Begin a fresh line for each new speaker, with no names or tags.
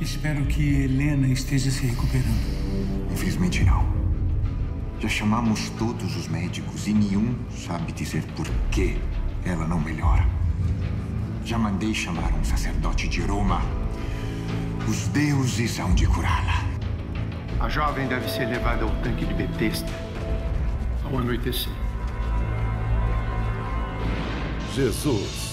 Espero que Helena esteja se recuperando.
Infelizmente não. Já chamamos todos os médicos e nenhum sabe dizer por que ela não melhora. Já mandei chamar um sacerdote de Roma. Os deuses hão de curá-la.
A jovem deve ser levada ao tanque de Betesda ao anoitecer.
Jesus